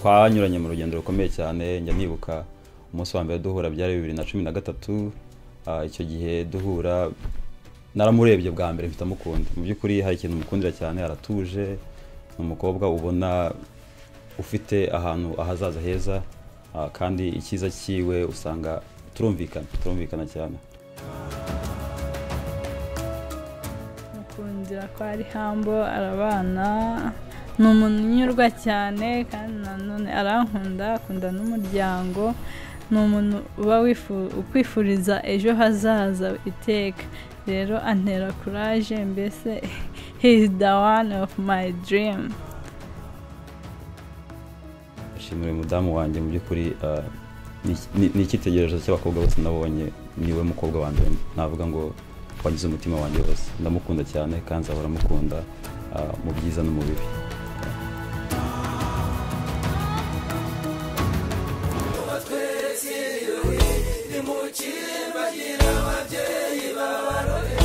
twanyuranye mu rugendo rukomeye cyane njya nibuka umunsi wa mbere duhura byari bibiri na cumi na gatatu Ah, icyo gihe duhura naramurebye bwa mbere mpita mukunda. Mu by'ukuri hari ikintu mukundira cyane aratuje ni umukobwa ubona ufite ahantu ahazaza heza ah, kandi icyiza cyiwe usanga turumvikana turumvikana cyane. Mukundira ko ari hambo arabana ni umuntu unyurwa cyane kandi nanone arankunda akunda n'umuryango ni umuntu uba wifu- ukwifuriza ejo hazaza iteka. Rero antera kuraje mbese is the one of my dream. Nshimira uyu mudamu wanjye mu by'ukuri ni- ni icyitegererezo cy'abakobwa bose nabonye ni we mukobwa wa mbere. Navuga ngo wagize umutima wanjye wose. Ndamukunda cyane kandi nzahora mukunda ah, mu byiza no mu bibi. Nimukire bagira ababyeyi babarore.